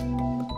うん。